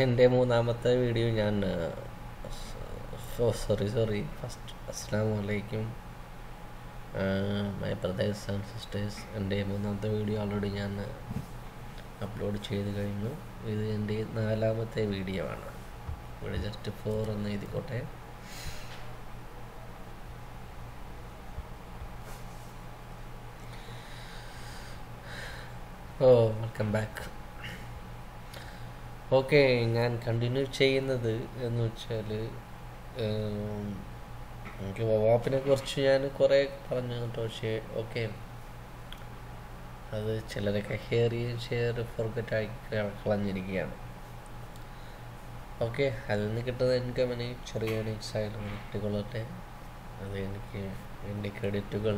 എന്റെ മൂന്നാമത്തെ വീഡിയോ ഞാൻ സോറി സോറി ഫസ്റ്റ് അസ്സാം വലൈക്കും മൈ ബ്രദേഴ്സ് ആൻഡ് സിസ്റ്റേഴ്സ് എന്റെ മൂന്നാമത്തെ വീഡിയോ ഓൾറെഡി ഞാൻ അപ്ലോഡ് ചെയ്ത് കഴിഞ്ഞു. ഇത് എന്റെ നാലാമത്തെ വീഡിയോ ആണ്. ഇവിടെ ജസ്റ്റ് ഫോർ എന്ന് എഴുതിക്കോട്ടെ. ഓ വെൽക്കം ബാക്ക് ഓക്കെ ഞാൻ കണ്ടിന്യൂ ചെയ്യുന്നത് എന്ന് വെച്ചാൽ എനിക്ക് വവാപ്പിനെ കുറിച്ച് ഞാൻ കുറേ പറഞ്ഞു കേട്ടോ പക്ഷേ ഓക്കെ. അത് ചിലരൊക്കെ ഷെയർ ഷെയർ ഫോർഗറ്റ് ആയി കളഞ്ഞിരിക്കുകയാണ്. ഓക്കെ അതിൽ നിന്ന് കിട്ടുന്ന ഇൻകമിന് ചെറിയ ആയാലും കിട്ടിക്കൊള്ളട്ടെ അത് എനിക്ക് എന്റെ ക്രെഡിറ്റുകൾ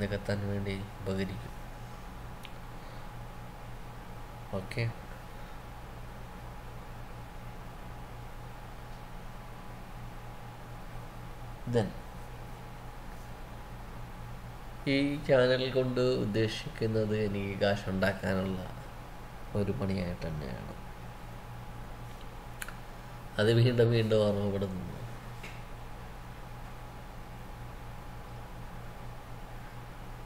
നികത്താൻ വേണ്ടി ഉപകരിക്കും. ഓക്കെ ദെൻ ഈ ചാനൽ കൊണ്ട് ഉദ്ദേശിക്കുന്നത് എനിക്ക് കാശ് ഉണ്ടാക്കാനുള്ള ഒരു പണിയായിട്ട് തന്നെയാണ്. അത് വീണ്ടും വീണ്ടും ഓർമ്മപ്പെടുന്നു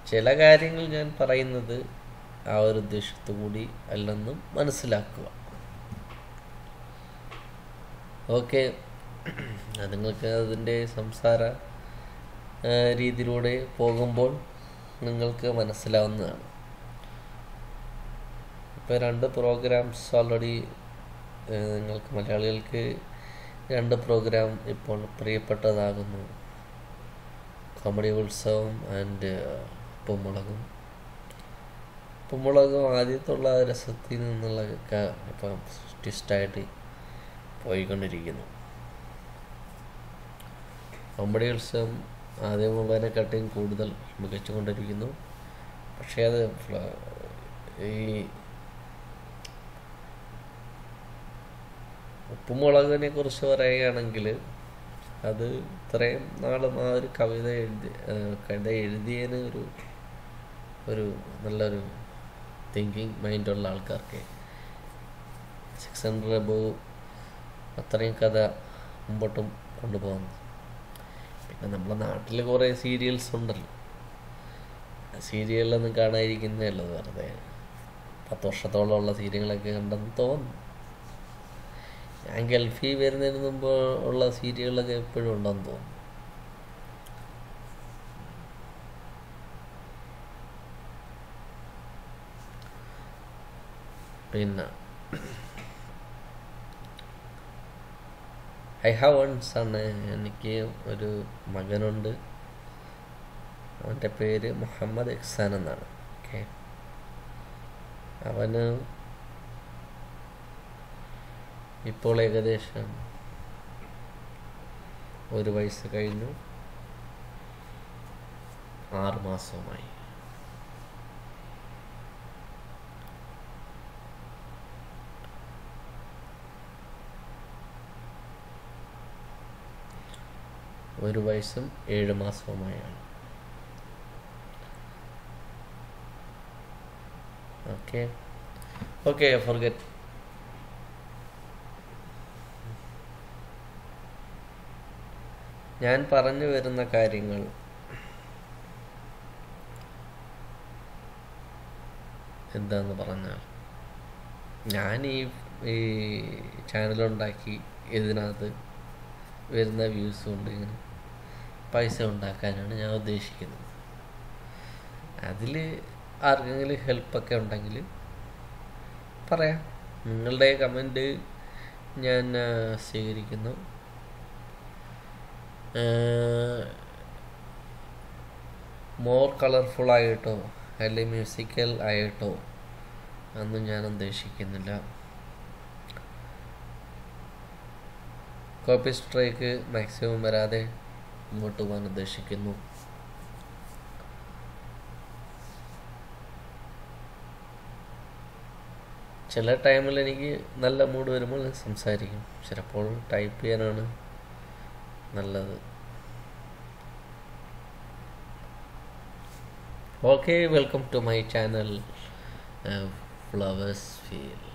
ചില കാര്യങ്ങൾ ഞാൻ പറയുന്നത് ആ ഒരു ഉദ്ദേശത്തു കൂടി അല്ലെന്നും മനസ്സിലാക്കുക. ഓക്കെ. നിങ്ങൾക്ക് അതിന്റെ സംസാര രീതിയിലൂടെ പോകുമ്പോൾ നിങ്ങൾക്ക് മനസ്സിലാവുന്നതാണ്. ഇപ്പോൾ രണ്ട് പ്രോഗ്രാംസ് ഓൾറെഡി നിങ്ങൾക്ക് മലയാളികൾക്ക് രണ്ട് പ്രോഗ്രാം ഇപ്പോൾ പ്രിയപ്പെട്ടതാകുന്നു. കോമഡി ഉത്സവം ആൻഡ് ഉപ്പുമുളകും. ഉപ്പുമുളകും ആദ്യത്തുള്ള രസത്തിൽ നിന്നുള്ള ഇപ്പം ട്വിസ്റ്റായിട്ട് പോയിക്കൊണ്ടിരിക്കുന്നു. കോമഡി ഉത്സവം ആദ്യമുള്ളതിനെക്കാട്ടിയും കൂടുതൽ മികച്ചുകൊണ്ടിരിക്കുന്നു. പക്ഷേ അത് ഈ ഉപ്പുമുളകിനെ കുറിച്ച് പറയുകയാണെങ്കിൽ അത് ഇത്രയും നാളും ആ ഒരു കവിത എഴുതി കവിത എഴുതിയതിന് ഒരു ഒരു നല്ലൊരു തിങ്കിങ് മൈൻഡുള്ള ആൾക്കാർക്ക് സിക്സ് ഹൺഡ്രഡ് അബോവ് അത്രയും കഥ മുമ്പോട്ടും കൊണ്ടുപോകുന്നു. പിന്നെ നമ്മുടെ നാട്ടിൽ കുറേ സീരിയൽസ് ഉണ്ടല്ലോ. സീരിയലൊന്നും കാണാതിരിക്കുന്നതല്ലോ വെറുതെ പത്ത് വർഷത്തോളം ഉള്ള സീരിയലൊക്കെ കണ്ടെന്ന് തോന്നുന്നു. ഞാൻ ഗൾഫിൽ വരുന്നതിന് മുമ്പ് ഉള്ള സീരിയലൊക്കെ എപ്പോഴും ഉണ്ടെന്ന് തോന്നുന്നു. പിന്നെ. ഐ ഹാവ് വൺ സൺ എനിക്ക് ഒരു മകനുണ്ട്. അവന്റെ പേര് മുഹമ്മദ് ഇഹ്സാൻ എന്നാണ്. ഓക്കെ അവന് ഇപ്പോൾ ഏകദേശം ഒരു വയസ്സ് കഴിഞ്ഞു. ആറ് മാസവുമായി. ഒരു വയസ്സും ഏഴ് മാസവുമായാണ്. ഓക്കെ ഓക്കെ ഫോർഗെറ്റ് ഞാൻ പറഞ്ഞു വരുന്ന കാര്യങ്ങൾ. എന്താന്ന് പറഞ്ഞാൽ ഞാൻ ഈ ഈ ചാനലുണ്ടാക്കി ഇതിനകത്ത് വരുന്ന വ്യൂസ് കൊണ്ട് ഇങ്ങനെ. പൈസ ഉണ്ടാക്കാനാണ് ഞാൻ ഉദ്ദേശിക്കുന്നത്. അതിൽ ആർക്കെങ്കിലും ഹെൽപ്പൊക്കെ ഉണ്ടെങ്കിൽ പറയാം. നിങ്ങളുടെ കമന്റ് ഞാൻ സ്വീകരിക്കുന്നു. മോർ കളർഫുൾ ആയിട്ടോ അല്ലെങ്കിൽ മ്യൂസിക്കൽ ആയിട്ടോ അന്നും ഞാൻ ഉദ്ദേശിക്കുന്നില്ല. കോപ്പി സ്ട്രൈക്ക് മാക്സിമം വരാതെ മുമ്പോട്ട് പോകാൻ ഉദ്ദേശിക്കുന്നു. ചില ടൈമിൽ എനിക്ക് നല്ല മൂഡ് വരുമ്പോൾ സംസാരിക്കും. ചിലപ്പോൾ ടൈപ്പ് ചെയ്യാനാണ് നല്ലത്. Okay welcome to my channel flowers feel